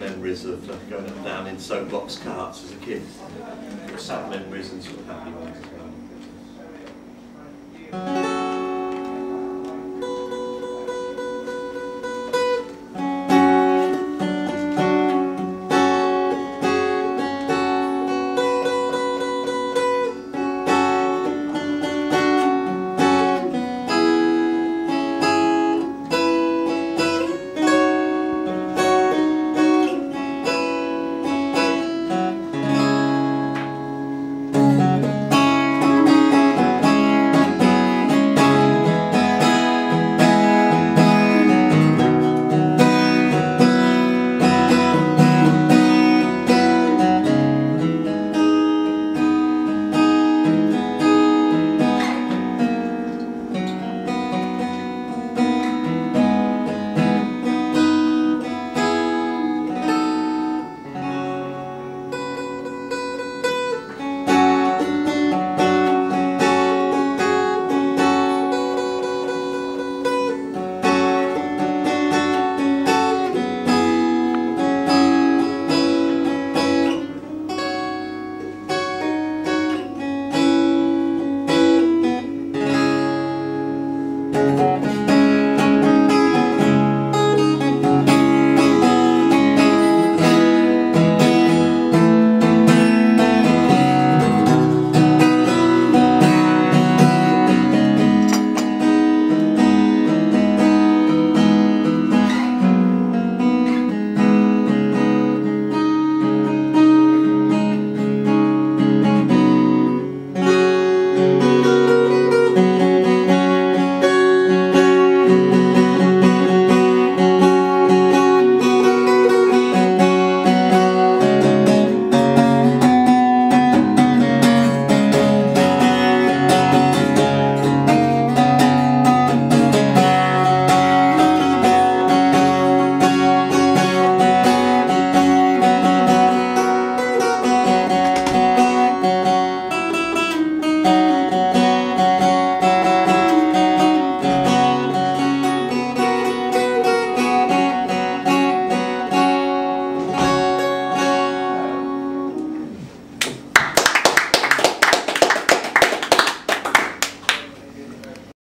memories of uh, going up down in soapbox carts as a kid. Sad memories and sort of happy ones as well.